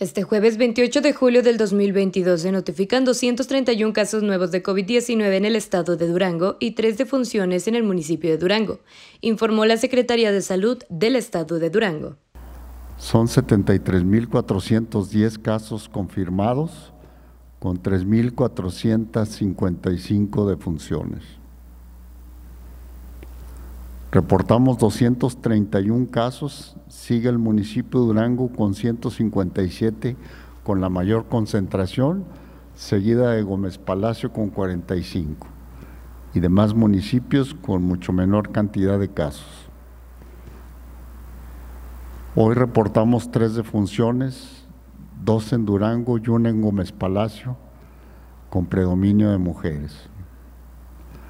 Este jueves 28 de julio del 2022 se notifican 231 casos nuevos de COVID-19 en el estado de Durango y tres defunciones en el municipio de Durango, informó la Secretaría de Salud del estado de Durango. Son 73.410 casos confirmados con 3.455 defunciones. Reportamos 231 casos, sigue el municipio de Durango con 157 con la mayor concentración, seguida de Gómez Palacio con 45 y demás municipios con mucho menor cantidad de casos. Hoy reportamos tres defunciones, dos en Durango y una en Gómez Palacio, con predominio de mujeres.